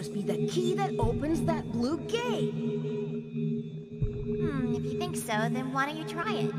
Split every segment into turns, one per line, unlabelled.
must be the key that opens that blue gate.
Hmm, if you think so, then why don't you try it?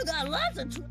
You got lots of tw-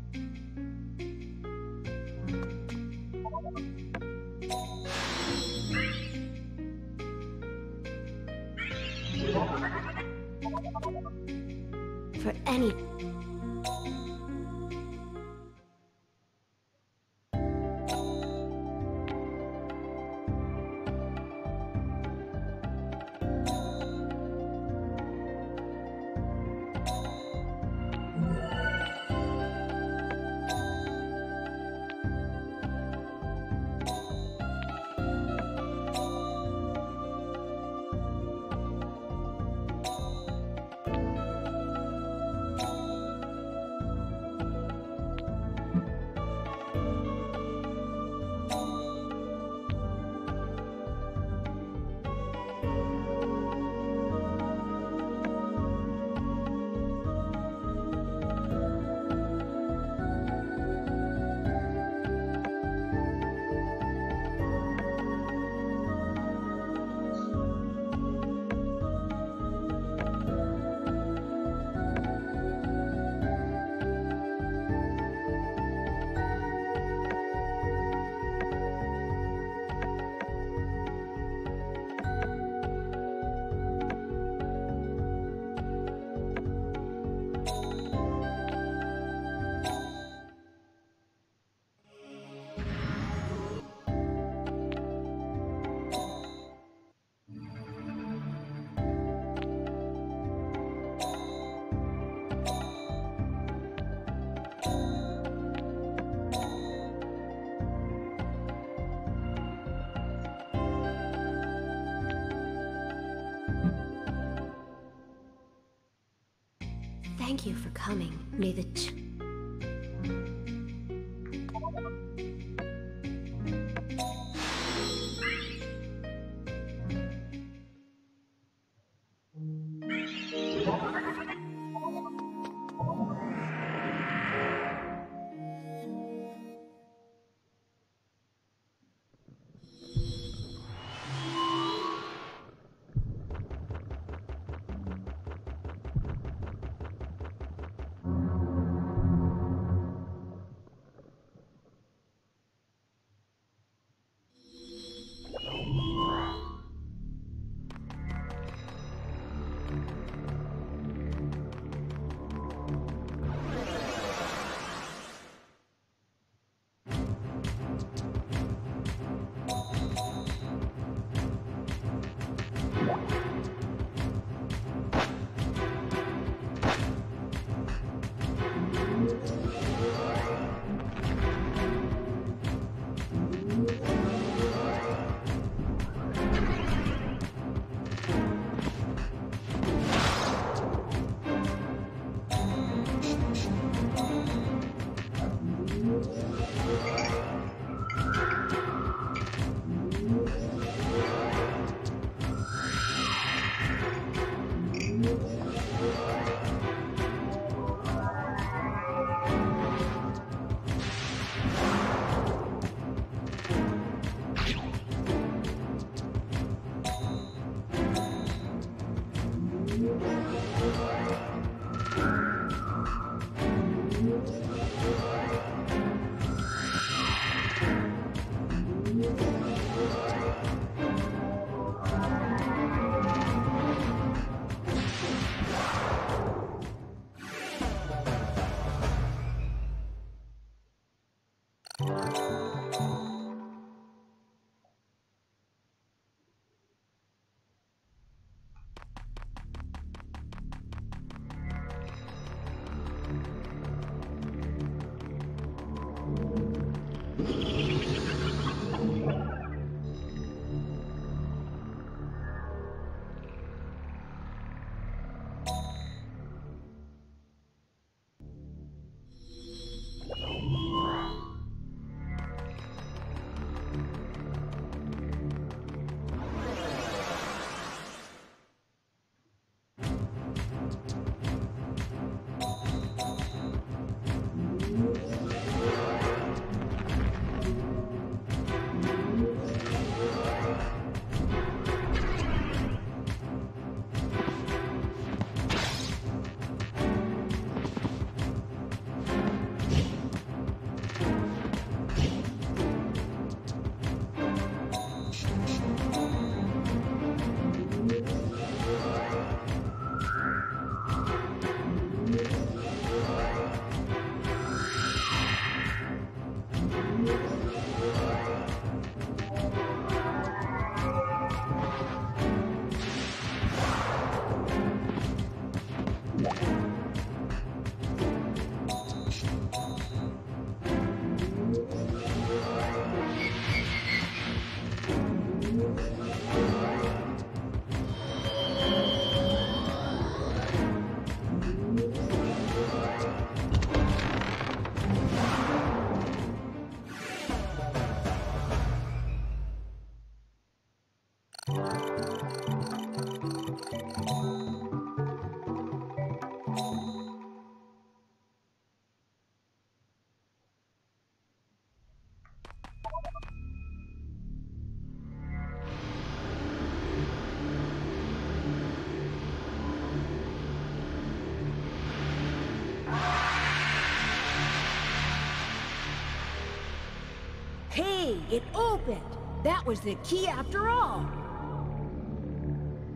it opened! That was the key after all!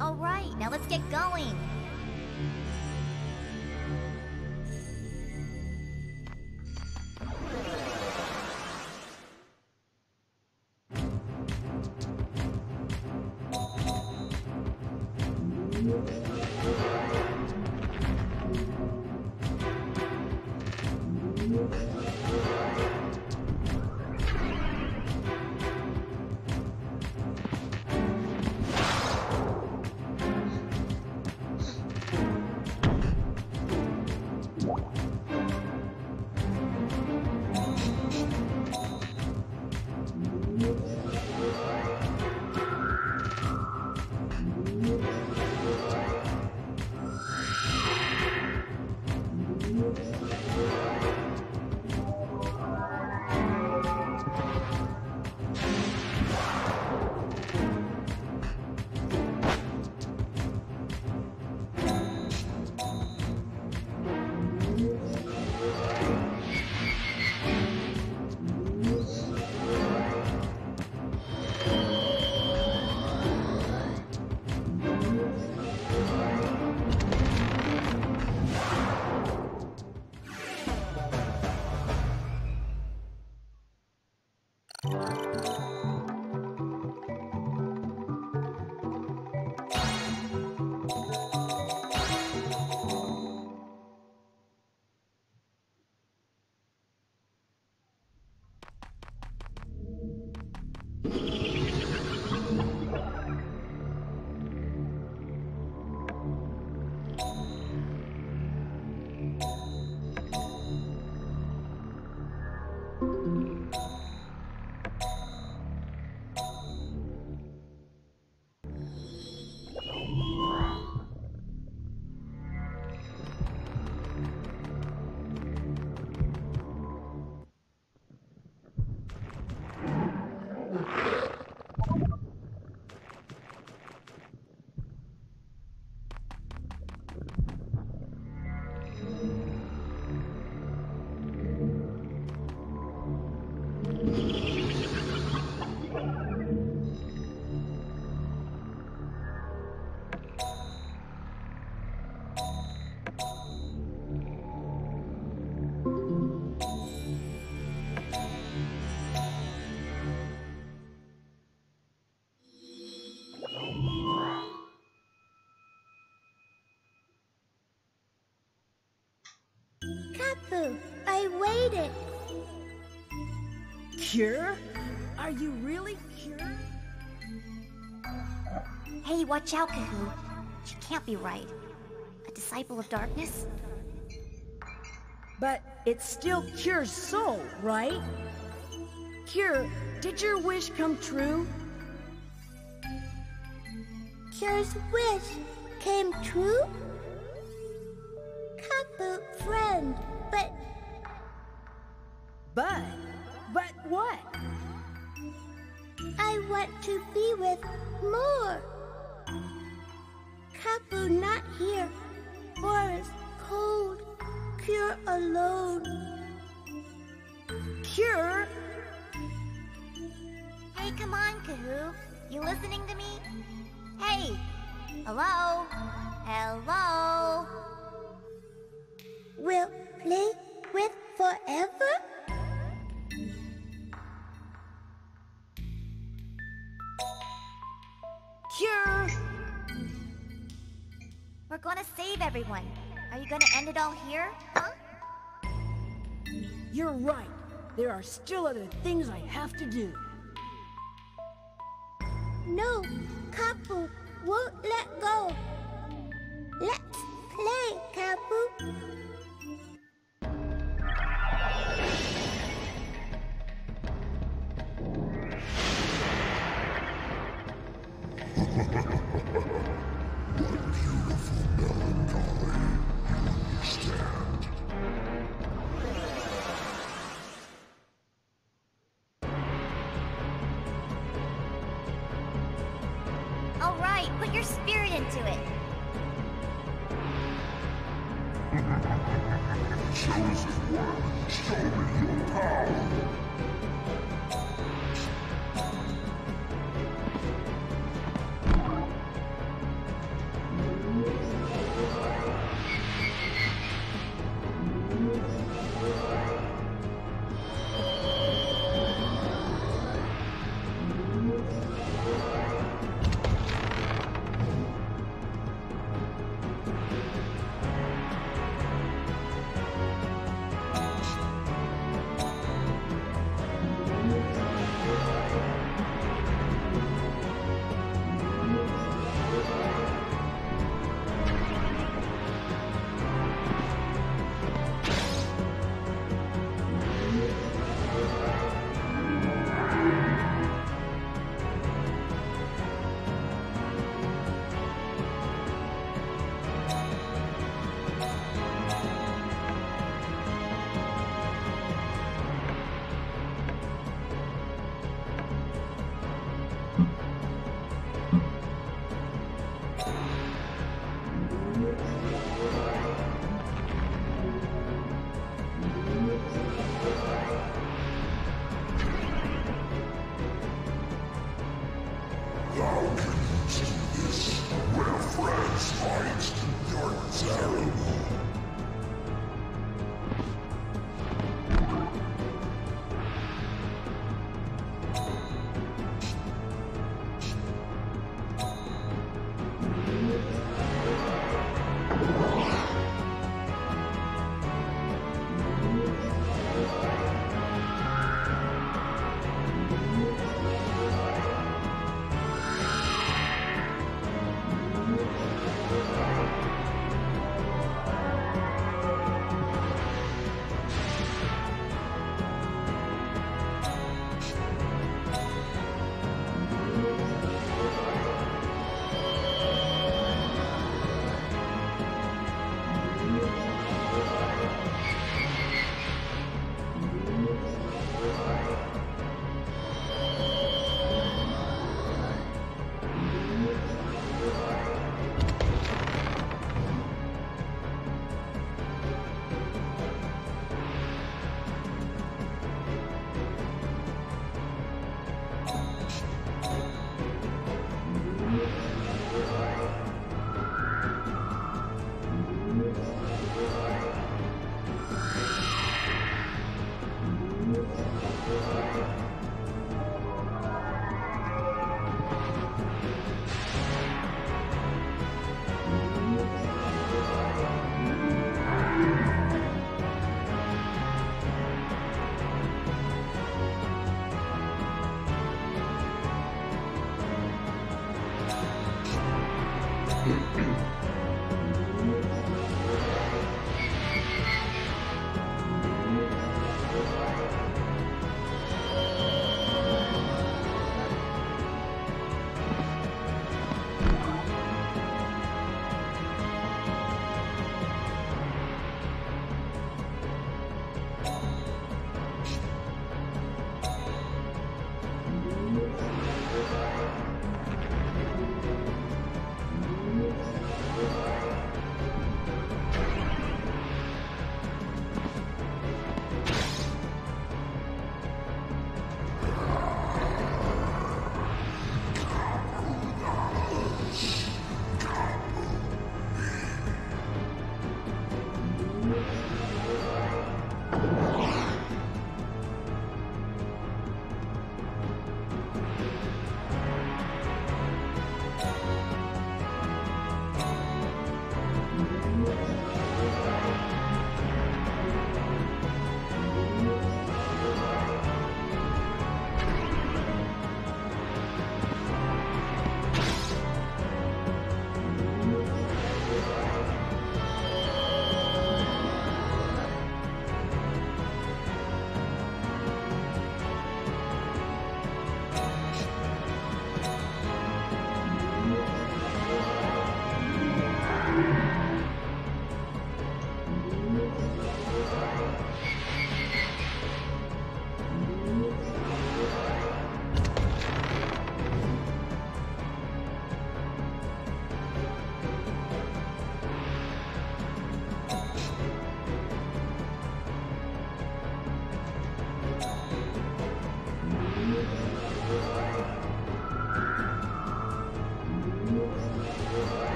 All right, now let's get going.
I waited.
Cure? Are you really cured?
Hey, watch out, Kahu. She can't be right. A disciple of darkness?
But it still cures soul, right? Cure, did your wish come true?
Cure's wish came true? Kapu, friend, to be with more. Kapu not here. Forest cold. Cure alone.
Cure?
Hey, come on, Kahu. You listening to me? Hey! Hello? Hello?
We'll play with forever?
Everyone. Are you gonna end it all here? Huh?
You're right. There are still other things I have to do.
No, Kapu won't let go. Let's play, Kapu.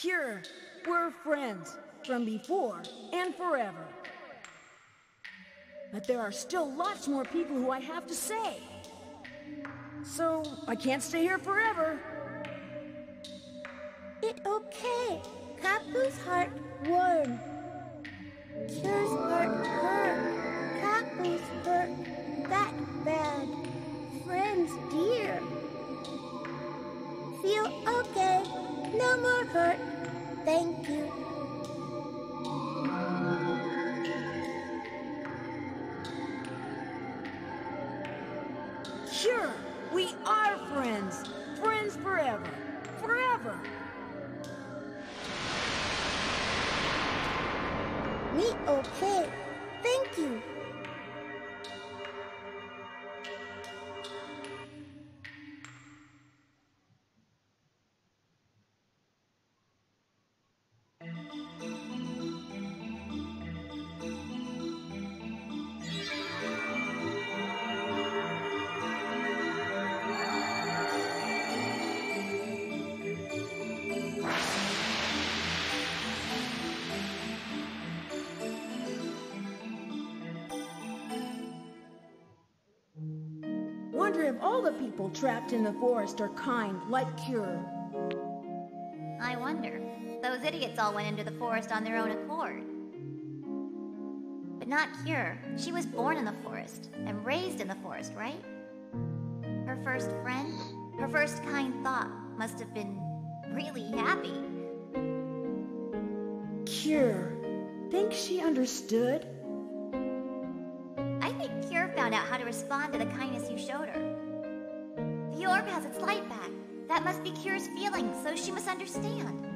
Cure,
we're friends from before and forever. But there are still lots more people who I have to say. So I can't stay here forever.
It okay. Kapu's heart Okay.
Wonder if all the people trapped in the forest are kind, like Cure.
I wonder. Those idiots all went into the forest on their own accord. But not Cure. She was born in the forest and raised in the forest, right? Her first friend, her first kind thought must have been really happy.
Cure. Think she understood?
Found out how to respond to the kindness you showed her. The orb has its light back. That must be Cure's feeling, so she must understand.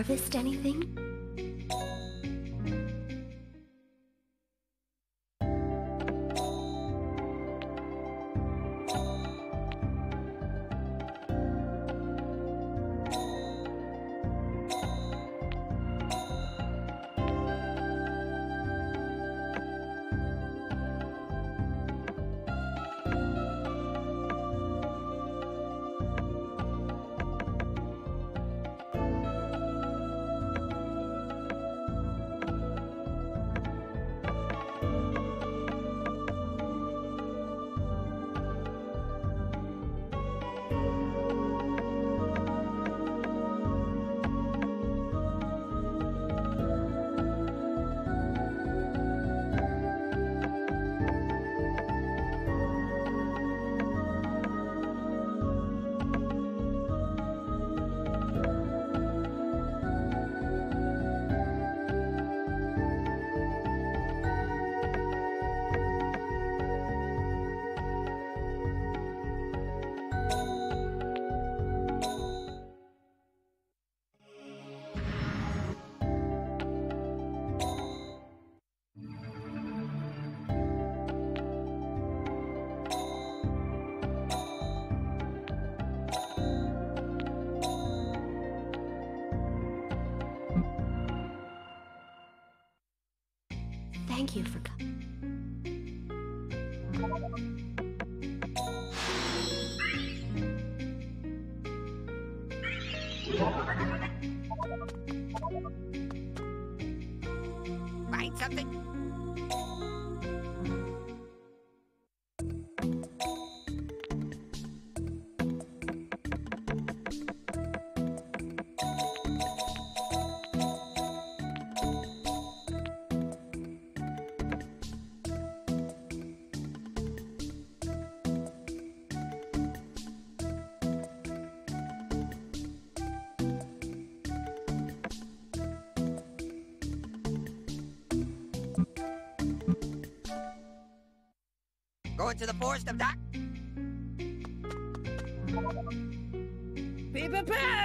Harvest anything?
Going to the forest of dark.
Be prepared!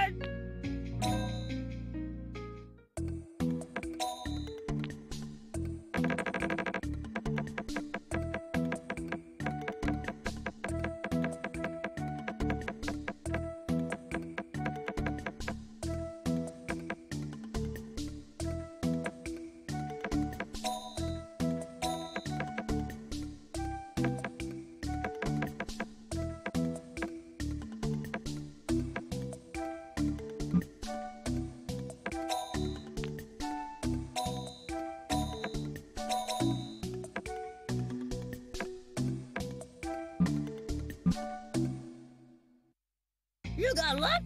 You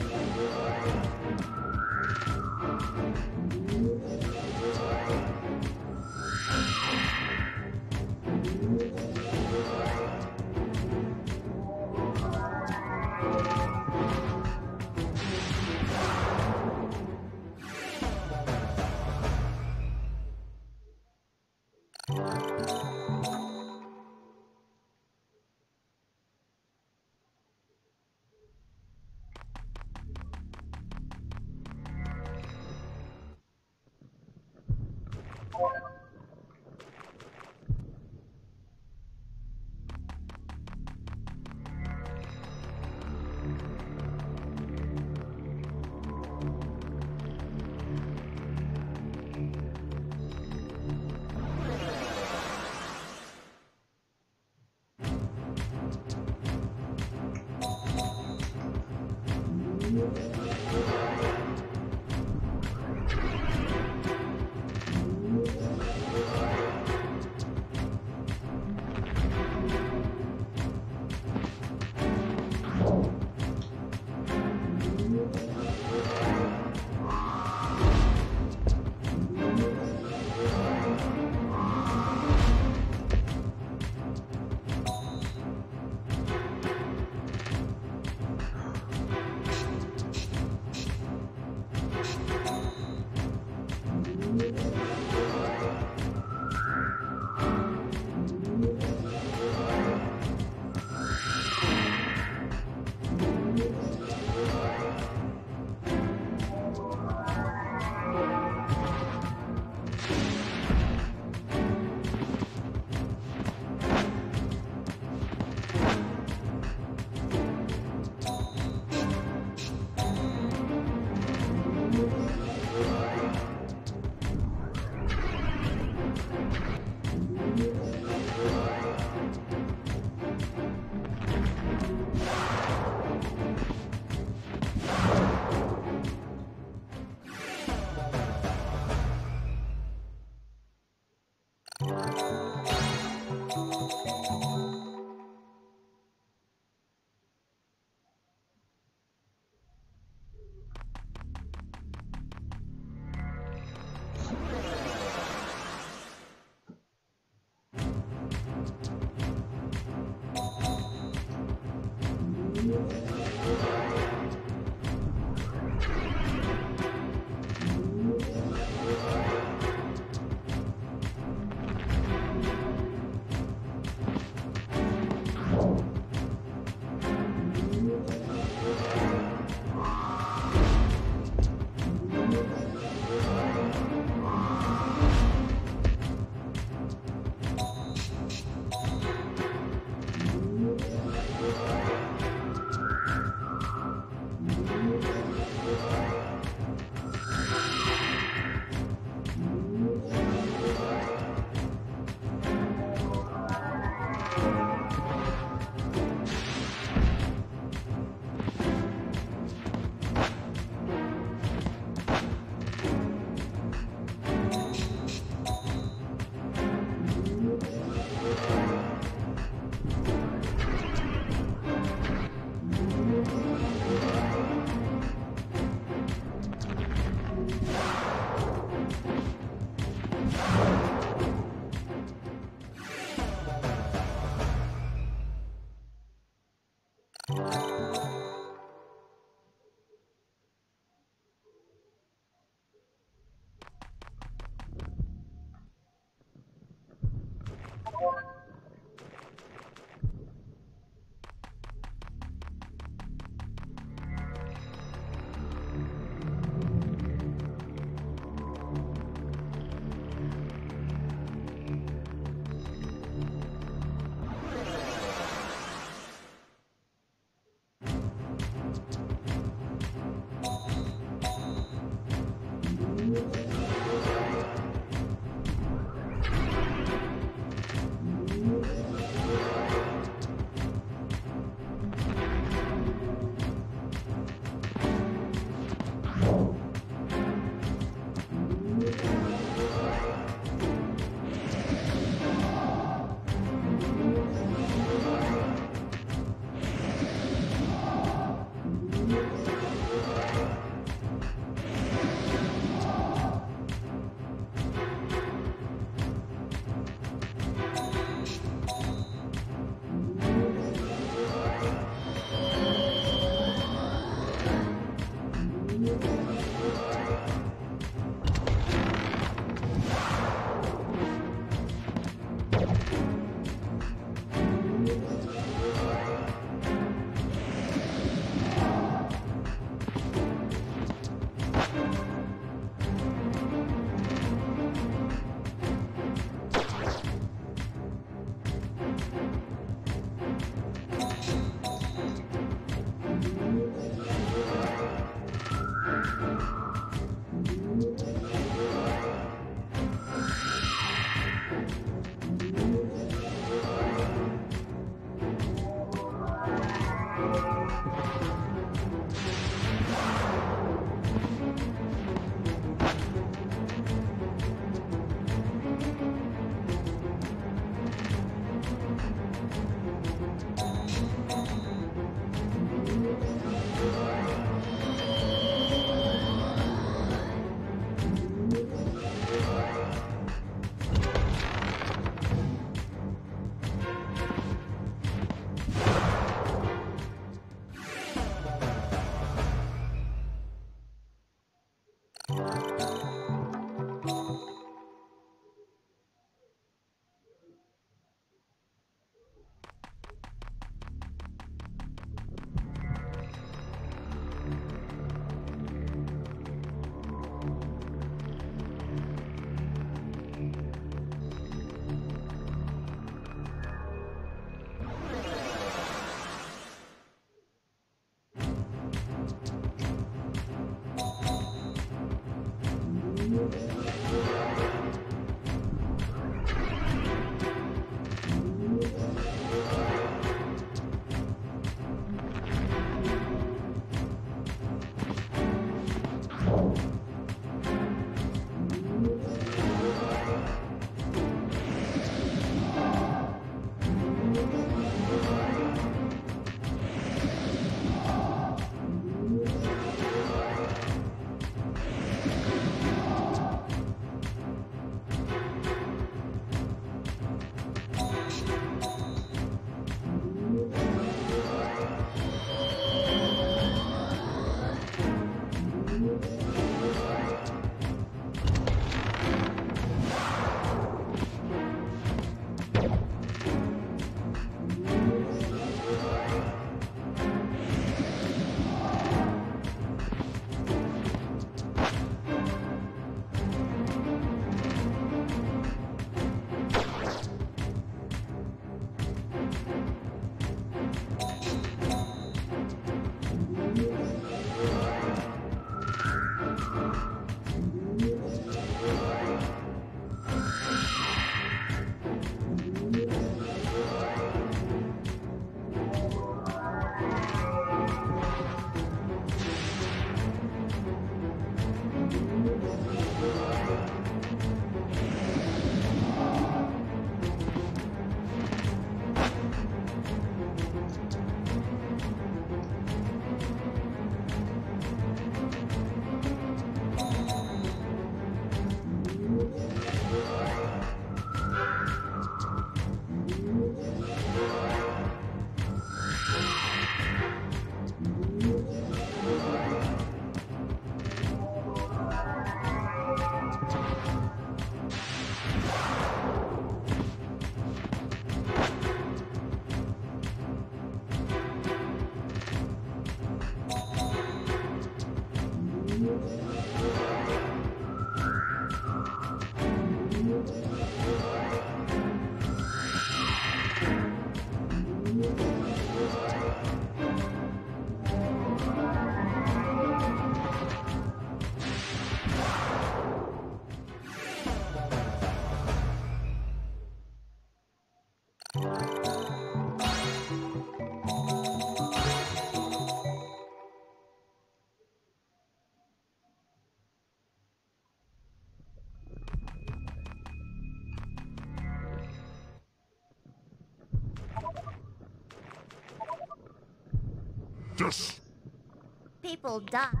People die.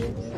minutes.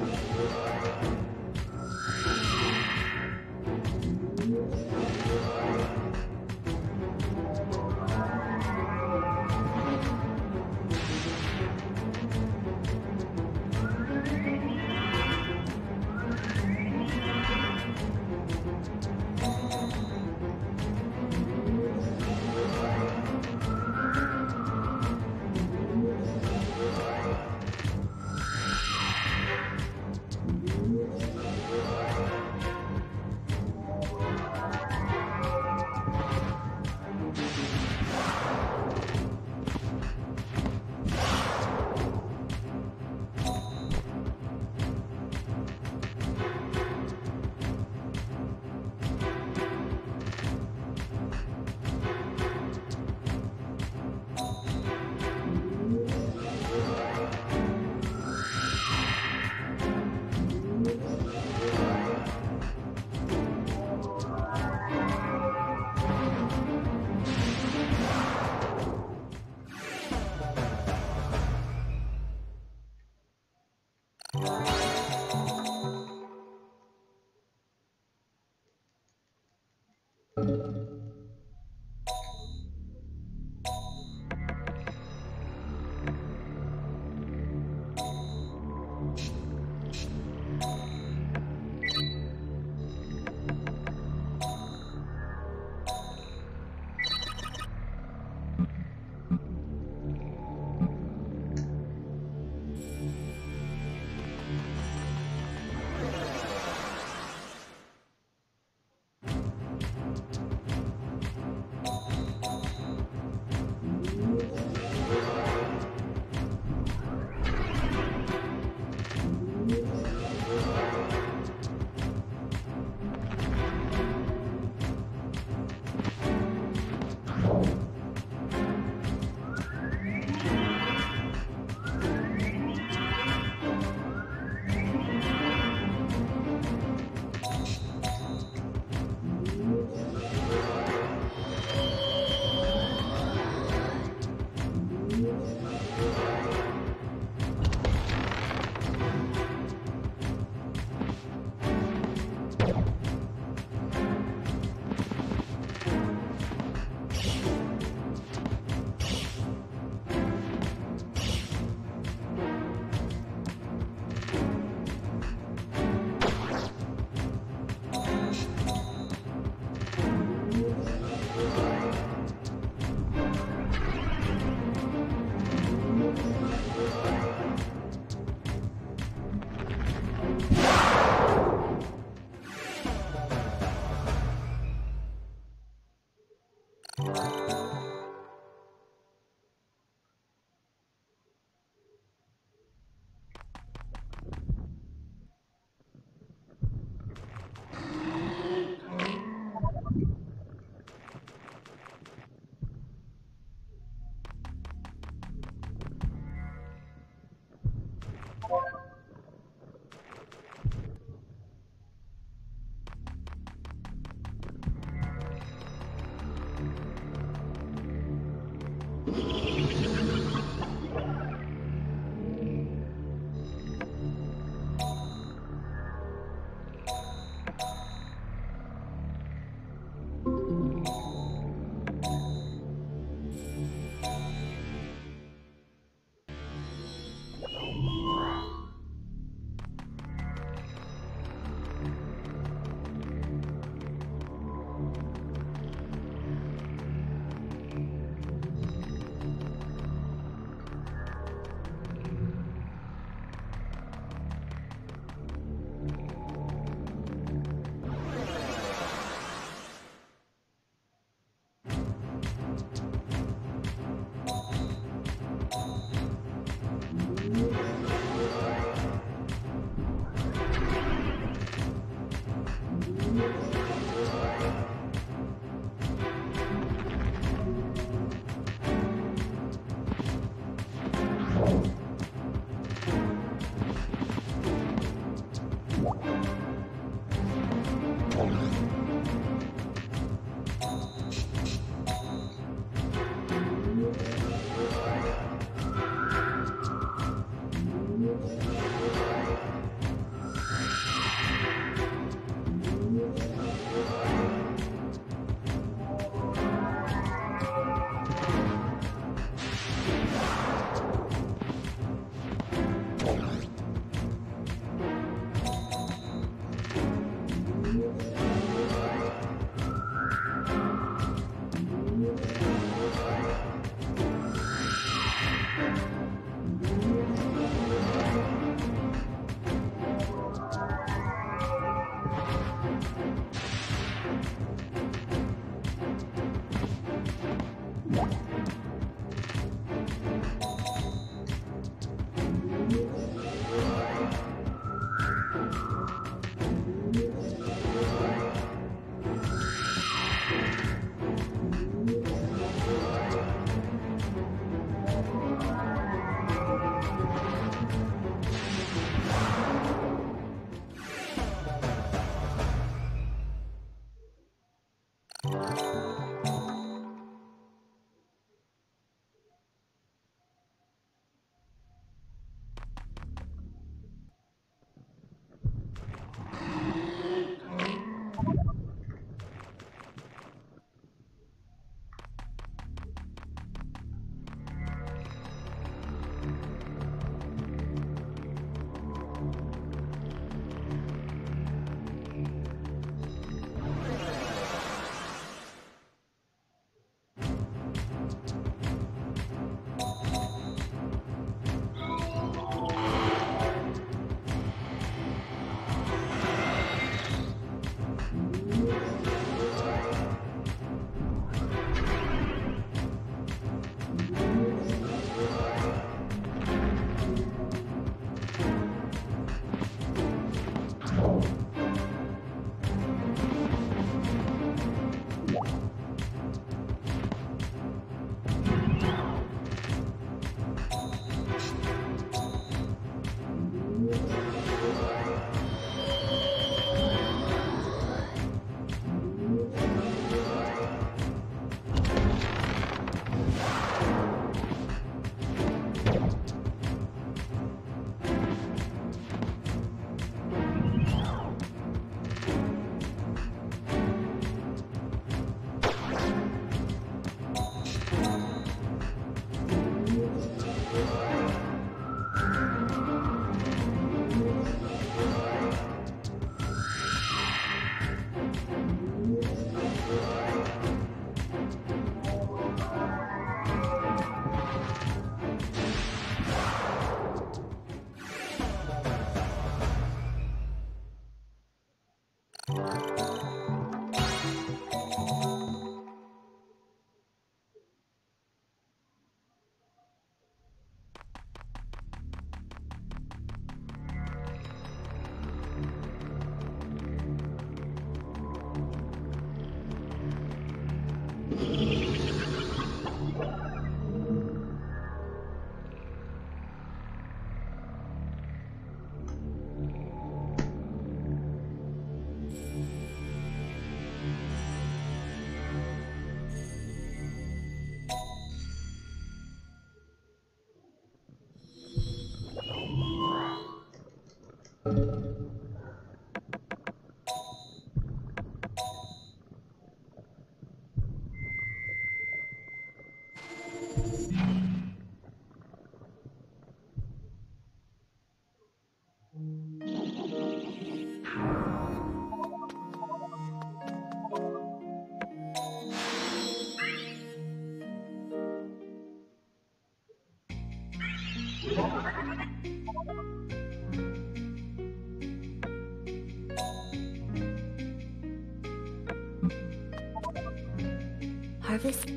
Harvest?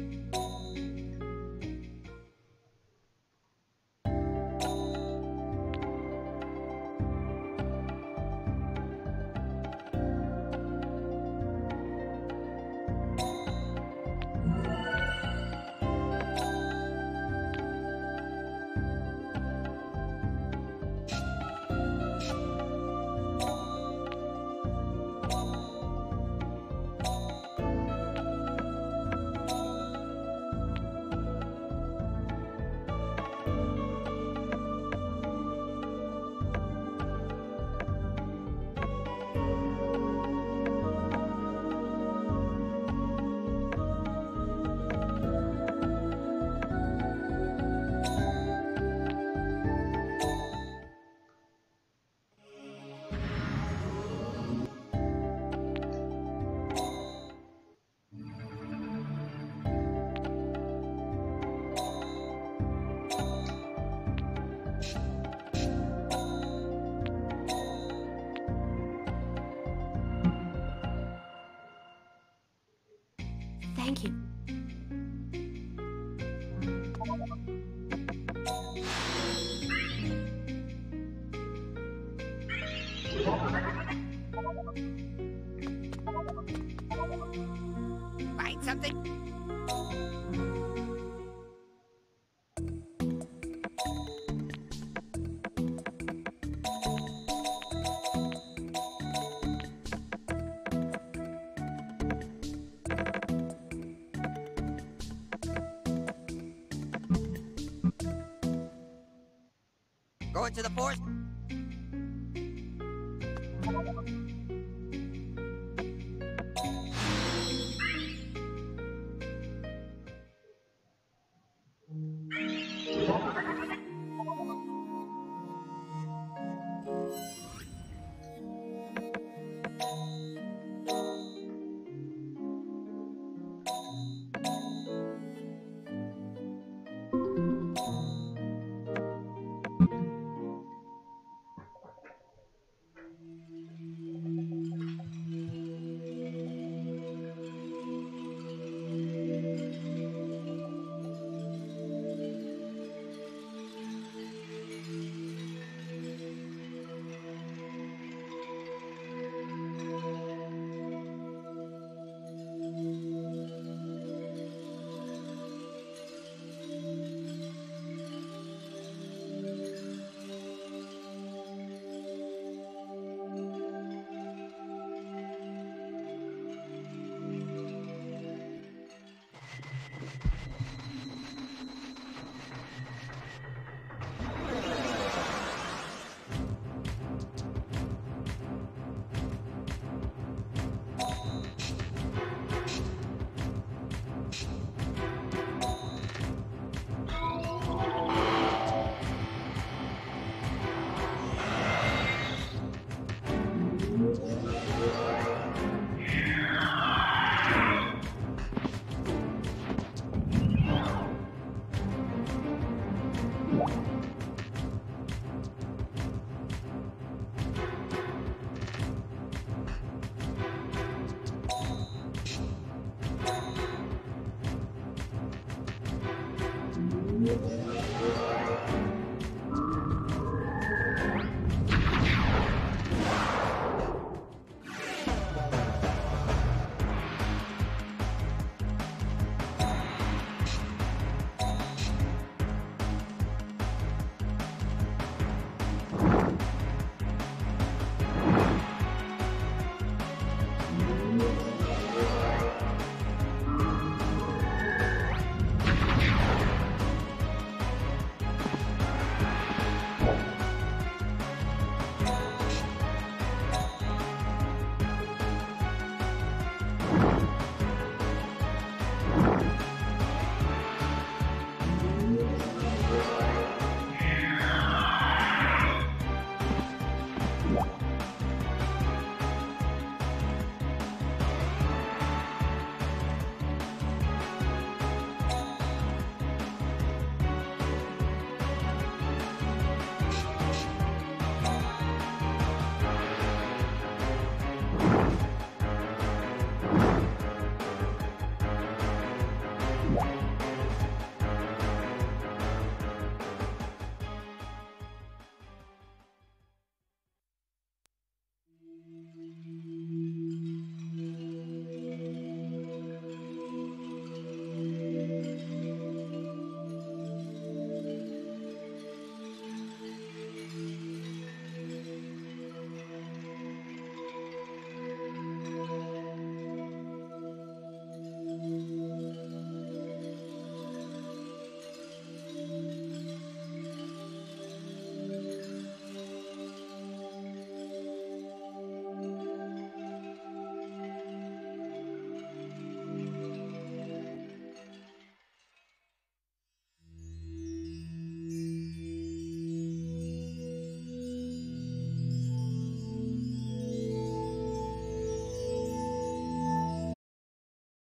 Going to the forest?